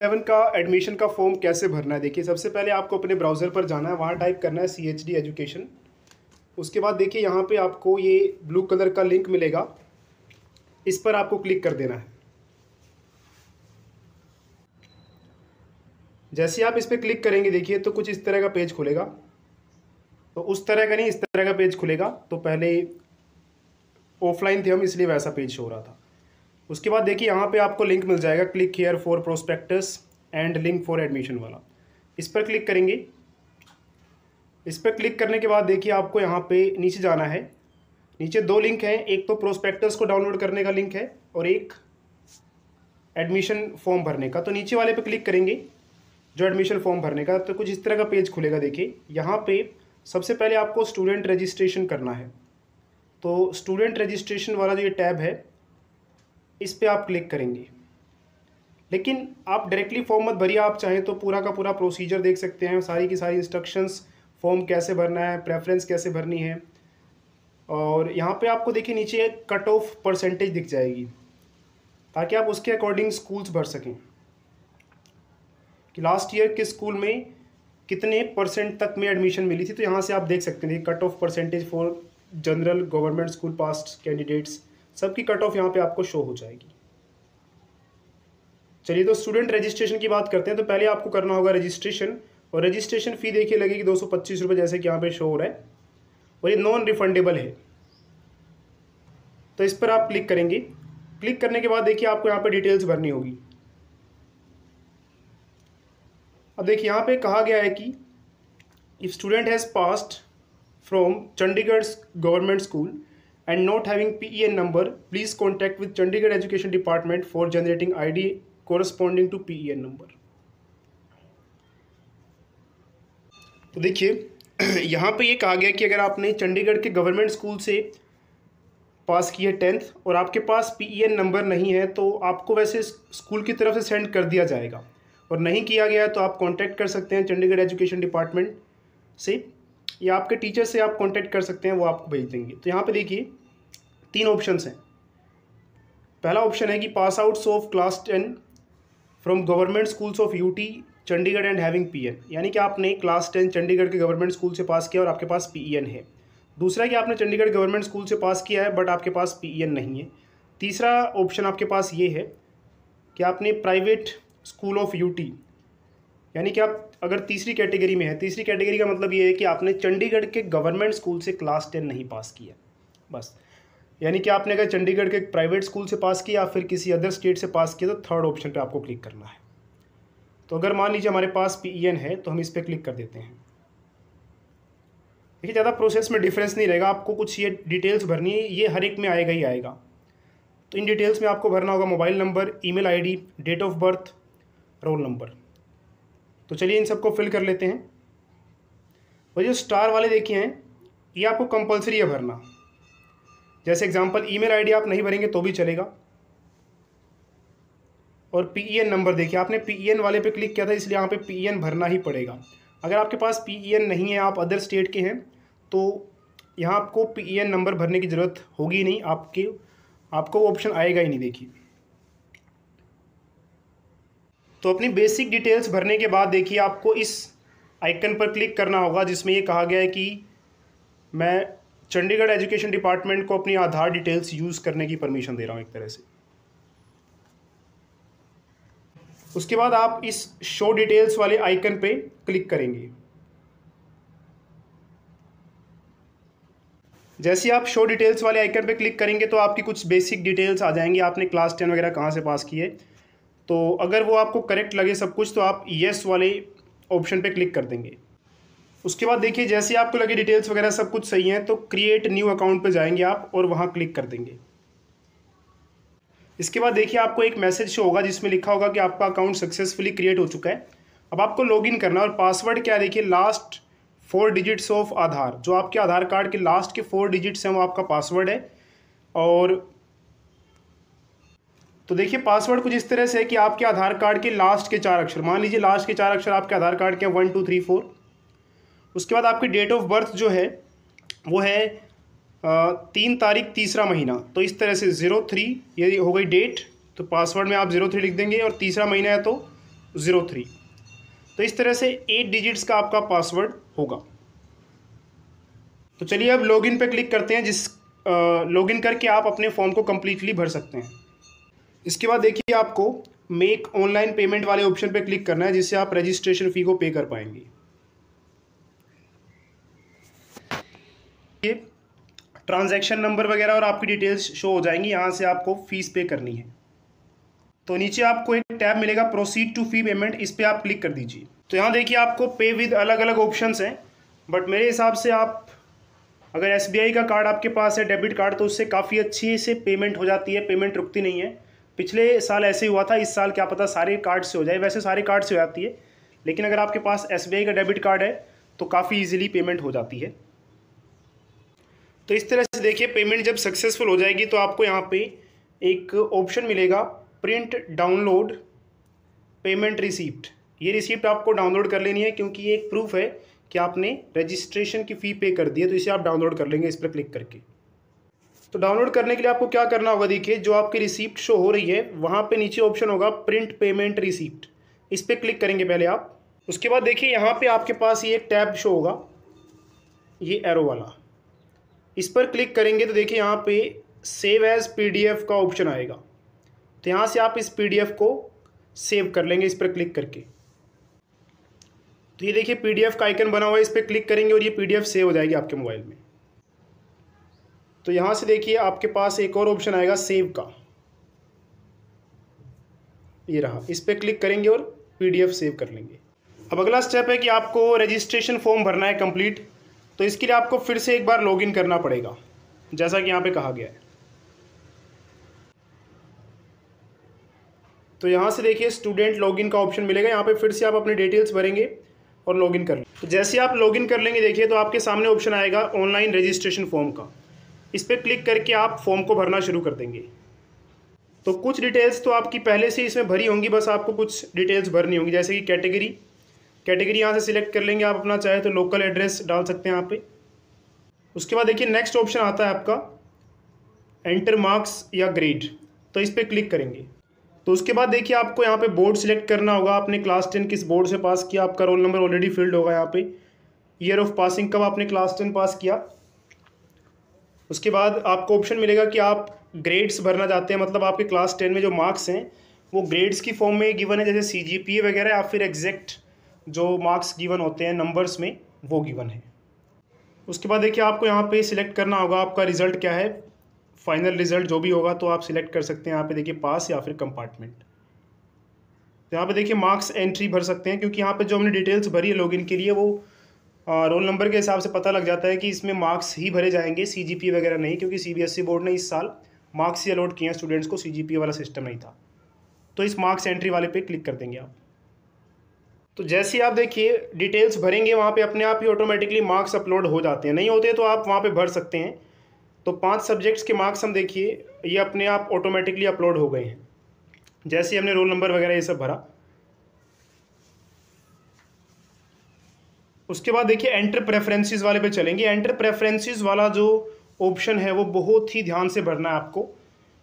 Seven का admission का form कैसे भरना है? देखिए, सबसे पहले आपको अपने ब्राउज़र पर जाना है, वहाँ टाइप करना है सी एच डी एजुकेशन उसके बाद देखिए, यहाँ पे आपको ये ब्लू कलर का लिंक मिलेगा। इस पर आपको क्लिक कर देना है। जैसे आप इस पर क्लिक करेंगे, देखिए तो कुछ इस तरह का पेज खुलेगा। तो उस तरह का नहीं, इस तरह का पेज खुलेगा। तो पहले ऑफलाइन थे हम, इसलिए वैसा पेज हो रहा था। उसके बाद देखिए यहाँ पे आपको लिंक मिल जाएगा click here for prospectus and link for admission वाला। इस पर क्लिक करेंगे। इस पर क्लिक करने के बाद देखिए आपको यहाँ पे नीचे जाना है। नीचे दो लिंक हैं, एक तो प्रोस्पेक्टस को डाउनलोड करने का लिंक है और एक एडमिशन फॉर्म भरने का। तो नीचे वाले पे क्लिक करेंगे, जो एडमिशन फॉर्म भरने का तो कुछ इस तरह का पेज खुलेगा देखिए। यहाँ पे सबसे पहले आपको स्टूडेंट रजिस्ट्रेशन करना है। तो स्टूडेंट रजिस्ट्रेशन वाला जो ये टैब है इस पर आप क्लिक करेंगे। लेकिन आप डायरेक्टली फॉर्म मत भरिए, आप चाहें तो पूरा का पूरा प्रोसीजर देख सकते हैं, सारी की सारी इंस्ट्रक्शंस फॉर्म कैसे भरना है प्रेफरेंस कैसे भरनी है। और यहाँ पे आपको देखिए नीचे कट ऑफ़ परसेंटेज दिख जाएगी, ताकि आप उसके अकॉर्डिंग स्कूल्स भर सकें। कि लास्ट ईयर किस स्कूल में कितने परसेंट तक में एडमिशन मिली थी तो यहाँ से आप देख सकते हैं cut off percentage for general government school pass candidates सबकी कट ऑफ़ यहाँ पे आपको शो हो जाएगी। चलिए तो स्टूडेंट रजिस्ट्रेशन की बात करते हैं। तो पहले आपको करना होगा रजिस्ट्रेशन और रजिस्ट्रेशन फ़ी देखिए, लगेगी दो सौ पच्चीस रुपये जैसे कि यहाँ पे शो हो रहा है। और ये नॉन रिफंडेबल है। तो इस पर आप क्लिक करेंगे। क्लिक करने के बाद देखिए आपको यहाँ पे डिटेल्स भरनी होगी। अब देखिए, यहाँ पे कहा गया है कि if student has passed from Chandigarh government school and not having PEN number, please contact with Chandigarh Education Department for generating ID corresponding to PEN number. तो देखिए यहाँ पे ये कहा गया कि अगर आपने चंडीगढ़ के गवर्नमेंट स्कूल से पास किया टेंथ और आपके पास पीईएन नंबर नहीं है तो आपको वैसे स्कूल की तरफ़ से सेंड कर दिया जाएगा और नहीं किया गया तो आप कांटेक्ट कर सकते हैं चंडीगढ़ एजुकेशन डिपार्टमेंट से या आपके टीचर से आप कांटेक्ट कर सकते हैं, वो आपको भेज देंगे। तो यहाँ पे देखिए, तीन ऑप्शंस हैं। पहला ऑप्शन है कि pass outs of class ten from government schools of UT Chandigarh and having PN यानी कि आपने क्लास टेन चंडीगढ़ के गवर्नमेंट स्कूल से पास किया और आपके पास पीएन है। दूसरा कि आपने चंडीगढ़ गवर्नमेंट स्कूल से पास किया है बट आपके पास पीएन नहीं है। तीसरा ऑप्शन आपके पास ये है कि आपने प्राइवेट स्कूल ऑफ़ यूटी यानी कि आप अगर तीसरी कैटेगरी में है, तीसरी कैटेगरी का मतलब ये है कि आपने चंडीगढ़ के गवर्नमेंट स्कूल से क्लास टेन नहीं पास किया। बस। यानी कि आपने अगर चंडीगढ़ के प्राइवेट स्कूल से पास किया या फिर किसी अदर स्टेट से पास किया तो थर्ड ऑप्शन पे आपको क्लिक करना है। तो अगर मान लीजिए हमारे पास पी है तो हम इस पर क्लिक कर देते हैं। देखिए, ज़्यादा प्रोसेस में डिफरेंस नहीं रहेगा, आपको कुछ ये डिटेल्स भरनी है, ये हर एक में आएगा ही आएगा। तो इन डिटेल्स में आपको भरना होगा mobile number email ID date of birth roll number तो चलिए इन सबको फिल कर लेते हैं। और जो स्टार वाले देखे हैं, ये आपको कंपलसरी है भरना। जैसे एग्जांपल ईमेल आईडी आप नहीं भरेंगे तो भी चलेगा। और पीईएन नंबर देखिए, आपने पीईएन वाले पे क्लिक किया था, इसलिए यहाँ पे पीईएन भरना ही पड़ेगा। अगर आपके पास पीईएन नहीं है, आप अदर स्टेट के हैं तो यहाँ आपको पीईएन नंबर भरने की ज़रूरत होगी नहीं, आपके, आपको ऑप्शन आएगा ही नहीं, देखिए। तो अपनी बेसिक डिटेल्स भरने के बाद देखिए आपको इस आइकन पर क्लिक करना होगा, जिसमें ये कहा गया है कि मैं चंडीगढ़ एजुकेशन डिपार्टमेंट को अपनी आधार डिटेल्स यूज़ करने की परमिशन दे रहा हूँ एक तरह से। उसके बाद आप इस शो डिटेल्स वाले आइकन पे क्लिक करेंगे। जैसे आप शो डिटेल्स वाले आइकन पे क्लिक करेंगे तो आपकी कुछ बेसिक डिटेल्स आ जाएँगी। आपने क्लास टेन वगैरह कहाँ से पास किए तो अगर वो आपको करेक्ट लगे सब कुछ तो आप येस वाले ऑप्शन पे क्लिक कर देंगे। उसके बाद देखिए, जैसे आपको लगे डिटेल्स वगैरह सब कुछ सही है तो क्रिएट न्यू अकाउंट पर जाएँगे आप और वहाँ क्लिक कर देंगे। इसके बाद देखिए, आपको एक मैसेज शो होगा जिसमें लिखा होगा कि आपका अकाउंट सक्सेसफुली क्रिएट हो चुका है। अब आपको लॉगिन करना और पासवर्ड क्या देखिए last four digits of Aadhaar. जो आपके आधार कार्ड के लास्ट के फोर डिजिट्स हैं, वो आपका पासवर्ड है। और तो देखिए पासवर्ड कुछ इस तरह से है कि आपके आधार कार्ड के लास्ट के चार अक्षर। मान लीजिए लास्ट के चार अक्षर आपके आधार कार्ड के वन टू थ्री फोर उसके बाद आपकी डेट ऑफ़ बर्थ जो है, वो है तीन तारीख तीसरा महीना। तो इस तरह से ज़ीरो थ्री ये हो गई डेट तो पासवर्ड में आप ज़ीरो थ्री लिख देंगे और तीसरा महीना है तो ज़ीरो थ्री तो इस तरह से एट डिजिट्स का आपका पासवर्ड होगा। तो चलिए अब लॉगिन पे क्लिक करते हैं, जिस लॉगिन करके आप अपने फॉर्म को कम्प्लीटली भर सकते हैं। इसके बाद देखिए आपको मेक ऑनलाइन पेमेंट वाले ऑप्शन पे क्लिक करना है, जिससे आप रजिस्ट्रेशन फ़ी को पे कर पाएँगे। ट्रांजैक्शन नंबर वगैरह और आपकी डिटेल्स शो हो जाएँगी, यहाँ से आपको फ़ीस पे करनी है। तो नीचे आपको एक टैब मिलेगा प्रोसीड टू फ़ी पेमेंट इस पर पे आप क्लिक कर दीजिए। तो यहाँ देखिए आपको पे विद अलग अलग ऑप्शन हैं बट मेरे हिसाब से आप, अगर SBI का कार्ड आपके पास है डेबिट कार्ड तो उससे काफ़ी अच्छी से पेमेंट हो जाती है पेमेंट रुकती नहीं है। पिछले साल ऐसे हुआ था, इस साल क्या पता सारे कार्ड से हो जाए। वैसे सारे कार्ड से हो जाती है, लेकिन अगर आपके पास एस का डेबिट कार्ड है तो काफ़ी ईजिली पेमेंट हो जाती है। तो इस तरह से देखिए पेमेंट जब सक्सेसफुल हो जाएगी तो आपको यहाँ पे एक ऑप्शन मिलेगा प्रिंट डाउनलोड पेमेंट रिसिप्ट ये रिसिप्ट आपको डाउनलोड कर लेनी है, क्योंकि ये एक प्रूफ है कि आपने रजिस्ट्रेशन की फ़ी पे कर दी है तो इसे आप डाउनलोड कर लेंगे इस पर क्लिक करके। तो डाउनलोड करने के लिए आपको क्या करना होगा, देखिए, जो आपकी रिसिप्ट शो हो रही है, वहाँ पे नीचे ऑप्शन होगा प्रिंट पेमेंट रिसिप्ट इस पर क्लिक करेंगे पहले आप. उसके बाद देखिए, यहाँ पे आपके पास ये एक टैब शो होगा, ये एरो वाला. इस पर क्लिक करेंगे तो देखिए, यहाँ पे सेव एज पीडीएफ का ऑप्शन आएगा. तो यहाँ से आप इस पीडीएफ को सेव कर लेंगे, इस पर क्लिक करके. तो ये देखिए पीडीएफ का आइकन बना हुआ है, इस पर क्लिक करेंगे और ये पीडीएफ सेव हो जाएगी आपके मोबाइल में. तो यहाँ से देखिए आपके पास एक और ऑप्शन आएगा सेव का। ये रहा। इस पर क्लिक करेंगे और पीडीएफ सेव कर लेंगे। अब अगला स्टेप है कि आपको रजिस्ट्रेशन फॉर्म भरना है कंप्लीट तो इसके लिए आपको फिर से एक बार लॉगिन करना पड़ेगा, जैसा कि यहाँ पे कहा गया है। तो यहाँ से देखिए स्टूडेंट लॉगिन का ऑप्शन मिलेगा। यहाँ पे फिर से आप अपने डिटेल्स भरेंगे और लॉगिन कर लेंगे। तो जैसे आप लॉगिन कर लेंगे, देखिए तो आपके सामने ऑप्शन आएगा ऑनलाइन रजिस्ट्रेशन फॉर्म का। इस पर क्लिक करके आप फॉर्म को भरना शुरू कर देंगे। तो कुछ डिटेल्स तो आपकी पहले से इसमें भरी होंगी, बस आपको कुछ डिटेल्स भरनी होंगी, जैसे कि कैटेगरी। कैटेगरी यहाँ से सिलेक्ट कर लेंगे आप, अपना चाहे तो लोकल एड्रेस डाल सकते हैं यहाँ पे। उसके बाद देखिए नेक्स्ट ऑप्शन आता है आपका, एंटर मार्क्स या ग्रेड। तो इस पर क्लिक करेंगे। तो उसके बाद देखिए आपको यहाँ पे बोर्ड सिलेक्ट करना होगा, आपने क्लास टेन किस बोर्ड से पास किया, आपका रोल नंबर ऑलरेडी फिल्ड होगा यहाँ पे। ईयर ऑफ़ पासिंग कब आपने क्लास टेन पास किया? उसके बाद आपको ऑप्शन मिलेगा कि आप ग्रेड्स भरना चाहते हैं मतलब आपके क्लास टेन में जो मार्क्स हैं, वो ग्रेड्स की फॉर्म में गिवन है, जैसे सी जी पी वगैरह या फिर एग्जैक्ट जो मार्क्स गिवन होते हैं नंबर्स में, वो गिवन है। उसके बाद देखिए, आपको यहाँ पे सिलेक्ट करना होगा, आपका रिज़ल्ट क्या है फाइनल रिज़ल्ट जो भी होगा तो आप सिलेक्ट कर सकते हैं, यहाँ पे देखिए पास या फिर कंपार्टमेंट यहाँ पे देखिए मार्क्स एंट्री भर सकते हैं, क्योंकि यहाँ पे जो हमने डिटेल्स भरी है लॉगिन के लिए, वो रोल नंबर के हिसाब से पता लग जाता है कि इसमें मार्क्स ही भरे जाएँगे सी वगैरह नहीं, क्योंकि सीबीएसई बोर्ड e ने इस साल मार्क्स ही अलॉट किए हैं स्टूडेंट्स को सी वाला सिस्टम नहीं था। तो इस मार्क्स एंट्री वाले पे क्लिक कर देंगे आप। तो जैसे ही आप देखिए डिटेल्स भरेंगे, वहाँ पे अपने आप ही ऑटोमेटिकली मार्क्स अपलोड हो जाते हैं। नहीं होते तो आप वहाँ पे भर सकते हैं। तो पाँच सब्जेक्ट्स के मार्क्स हम देखिए, ये अपने आप ऑटोमेटिकली अपलोड हो गए हैं। जैसे हमने रोल नंबर वगैरह ये सब भरा उसके बाद देखिए एंटर प्रेफरेंसेस वाले पे चलेंगे। एंटर प्रेफरेंसेस वाला जो ऑप्शन है, वो बहुत ही ध्यान से भरना है आपको।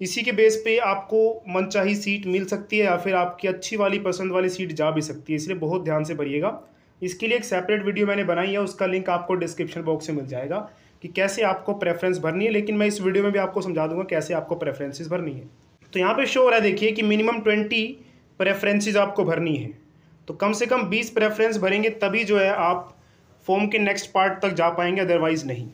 इसी के बेस पे आपको मनचाही सीट मिल सकती है या फिर आपकी अच्छी वाली, पसंद वाली सीट जा भी सकती है। इसलिए बहुत ध्यान से भरिएगा। इसके लिए एक सेपरेट वीडियो मैंने बनाई है, उसका लिंक आपको डिस्क्रिप्शन बॉक्स में मिल जाएगा कि कैसे आपको प्रेफरेंस भरनी है। लेकिन मैं इस वीडियो में भी आपको समझा दूँगा कैसे आपको प्रेफरेंसेस भरनी है। तो यहाँ पे शो हो रहा है, देखिए कि मिनिमम ट्वेंटी प्रेफरेंसेज आपको भरनी है। तो कम से कम बीस प्रेफरेंस भरेंगे, तभी जो है आप फॉर्म के नेक्स्ट पार्ट तक जा पाएँगे अदरवाइज़ नहीं।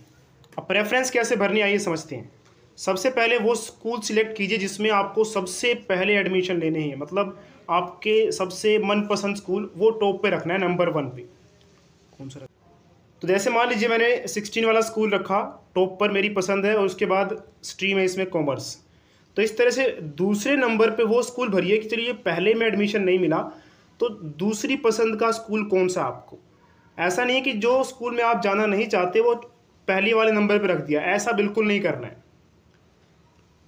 अब प्रेफरेंस कैसे भरनी, आइए समझते हैं। सबसे पहले वो स्कूल सिलेक्ट कीजिए जिसमें आपको सबसे पहले एडमिशन लेने हैं। मतलब आपके सबसे मनपसंद स्कूल वो टॉप पे रखना है नंबर वन पे। कौन सा तो जैसे मान लीजिए मैंने सिक्सटीन वाला स्कूल रखा टॉप पर मेरी पसंद है, और उसके बाद स्ट्रीम है इसमें कॉमर्स तो इस तरह से दूसरे नंबर पे वो स्कूल भरिए कि चलिए पहले में एडमिशन नहीं मिला तो दूसरी पसंद का स्कूल कौन सा आपको? ऐसा नहीं है कि जो स्कूल में आप जाना नहीं चाहते, वो पहले वाले नंबर पर रख दिया। ऐसा बिल्कुल नहीं करना है।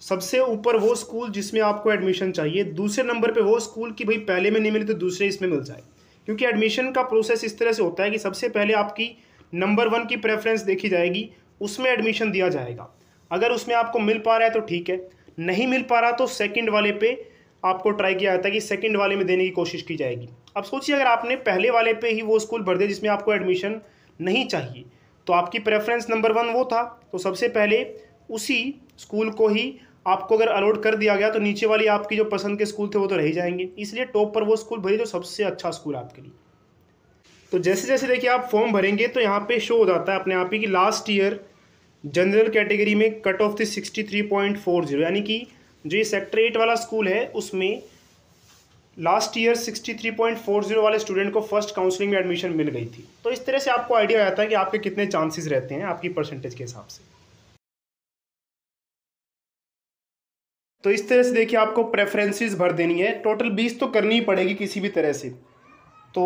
सबसे ऊपर वो स्कूल जिसमें आपको एडमिशन चाहिए। दूसरे नंबर पे वो स्कूल की भाई पहले में नहीं मिले तो दूसरे इसमें मिल जाए। क्योंकि एडमिशन का प्रोसेस इस तरह से होता है कि सबसे पहले आपकी नंबर वन की प्रेफरेंस देखी जाएगी, उसमें एडमिशन दिया जाएगा। अगर उसमें आपको मिल पा रहा है तो ठीक है। नहीं मिल पा रहा तो सेकंड वाले पे आपको ट्राई किया जाता है कि सेकंड वाले में देने की कोशिश की जाएगी। अब सोचिए, अगर आपने पहले वाले पे ही वो स्कूल भर दिया जिसमें आपको एडमिशन नहीं चाहिए तो आपकी प्रेफरेंस नंबर वन वो था। तो सबसे पहले उसी स्कूल को ही आपको अगर अलॉट कर दिया गया तो नीचे वाली आपकी जो पसंद के स्कूल थे वो तो रह जाएँगे। इसलिए टॉप पर वो स्कूल भरी जो सबसे अच्छा स्कूल आपके लिए। तो जैसे जैसे देखिए, आप फॉर्म भरेंगे तो यहाँ पे शो हो जाता है अपने आप ही कि लास्ट ईयर जनरल कैटेगरी में कट ऑफ़ थी sixty three point four zero यानी कि जो सेक्टर एट वाला स्कूल है, उसमें last year sixty three point four zero वाले स्टूडेंट को फ़र्स्ट काउंसलिंग में एडमिशन मिल गई थी। तो इस तरह से आपको आइडिया आता है कि आपके कितने चांसेस रहते हैं आपकी परसेंटेज के हिसाब से। तो इस तरह से देखिए, आपको प्रेफरेंसेस भर देनी है। टोटल बीस तो करनी ही पड़ेगी किसी भी तरह से। तो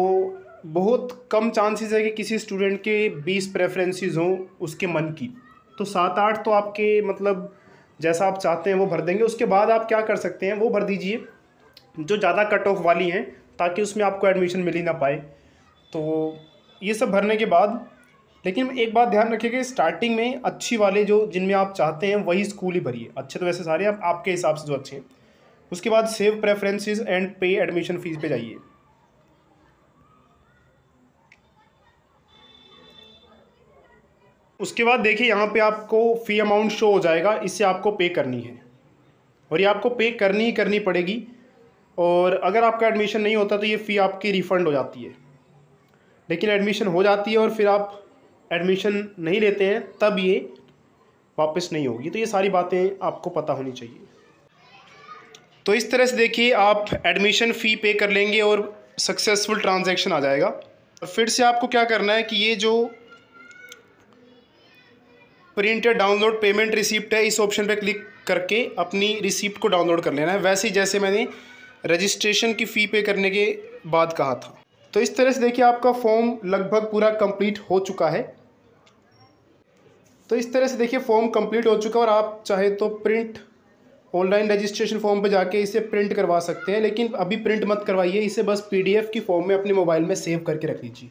बहुत कम चांसेस है कि किसी स्टूडेंट के बीस प्रेफरेंसेस हों उसके मन की। तो सात आठ तो आपके मतलब जैसा आप चाहते हैं वो भर देंगे। उसके बाद आप क्या कर सकते हैं, वो भर दीजिए, जो ज़्यादा कट ऑफ़ वाली हैं, ताकि उसमें आपको एडमिशन मिल ही ना पाए। तो ये सब भरने के बाद, लेकिन एक बात ध्यान रखिएगा स्टार्टिंग में अच्छी वाले जो जिनमें आप चाहते हैं, वही स्कूल ही भरिए। अच्छे तो वैसे सारे, आप, आपके हिसाब से जो अच्छे हैं। उसके बाद save preferences and pay admission fees पे जाइए। उसके बाद देखिए, यहाँ पे आपको फ़ी अमाउंट शो हो जाएगा। इससे आपको पे करनी है। और ये आपको पे करनी ही करनी पड़ेगी। और अगर आपका एडमिशन नहीं होता तो ये फ़ी आपकी रिफ़ंड हो जाती है। लेकिन एडमिशन हो जाती है और फिर आप एडमिशन नहीं लेते हैं, तब ये वापस नहीं होगी। तो ये सारी बातें आपको पता होनी चाहिए। तो इस तरह से देखिए, आप एडमिशन फ़ी पे कर लेंगे और सक्सेसफुल ट्रांजैक्शन आ जाएगा। फिर से आपको क्या करना है कि ये जो प्रिंट डाउनलोड पेमेंट रिसिप्ट है, इस ऑप्शन पे क्लिक करके अपनी रिसिप्ट को डाउनलोड कर लेना है। वैसे ही जैसे मैंने रजिस्ट्रेशन की फ़ी पे करने के बाद कहा था। तो इस तरह से देखिए आपका फॉर्म लगभग पूरा कंप्लीट हो चुका है। तो इस तरह से देखिए फॉर्म कंप्लीट हो चुका है और आप चाहे तो प्रिंट, ऑनलाइन रजिस्ट्रेशन फॉर्म पर जाके इसे प्रिंट करवा सकते हैं, लेकिन अभी प्रिंट मत करवाइए, इसे बस पीडीएफ की फॉर्म में अपने मोबाइल में सेव करके रख लीजिए।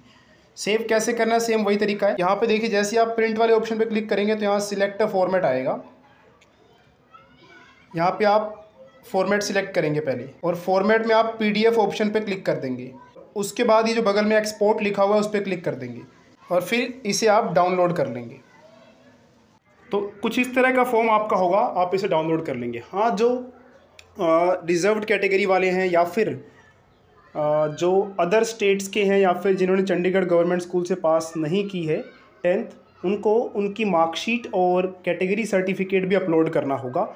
सेव कैसे करना है? सेम वही तरीका है। यहाँ पे देखिए, जैसे आप प्रिंट वाले ऑप्शन पे क्लिक करेंगे तो यहाँ सिलेक्ट फॉर्मेट आएगा। यहाँ पे आप फॉर्मेट सिलेक्ट करेंगे पहले। और फॉर्मेट में आप पीडीएफ ऑप्शन पे क्लिक कर देंगे। उसके बाद ये जो बगल में एक्सपोर्ट लिखा हुआ है, उस पर क्लिक कर देंगे। और फिर इसे आप डाउनलोड कर लेंगे। तो कुछ इस तरह का फॉर्म आपका होगा, आप इसे डाउनलोड कर लेंगे। हाँ जो रिज़र्व कैटेगरी वाले हैं या फिर जो अदर स्टेट्स के हैं या फिर जिन्होंने चंडीगढ़ गवर्नमेंट स्कूल से पास नहीं की है टेंथ उनको उनकी मार्कशीट और कैटेगरी सर्टिफिकेट भी अपलोड करना होगा।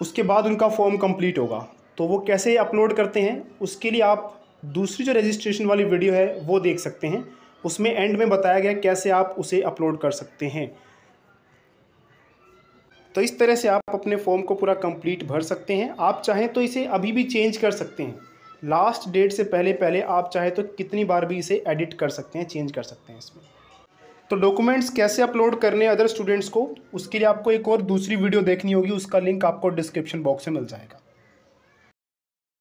उसके बाद उनका फॉर्म कंप्लीट होगा। तो वो कैसे अपलोड करते हैं, उसके लिए आप दूसरी जो रजिस्ट्रेशन वाली वीडियो है, वो देख सकते हैं। उसमें एंड में बताया गया कैसे आप उसे अपलोड कर सकते हैं। तो इस तरह से आप अपने फॉर्म को पूरा कंप्लीट भर सकते हैं। आप चाहें तो इसे अभी भी चेंज कर सकते हैं। लास्ट डेट से पहले पहले आप चाहे तो कितनी बार भी इसे एडिट कर सकते हैं चेंज कर सकते हैं इसमें। तो डॉक्यूमेंट्स कैसे अपलोड करने अदर स्टूडेंट्स को, उसके लिए आपको एक और दूसरी वीडियो देखनी होगी, उसका लिंक आपको डिस्क्रिप्शन बॉक्स में मिल जाएगा।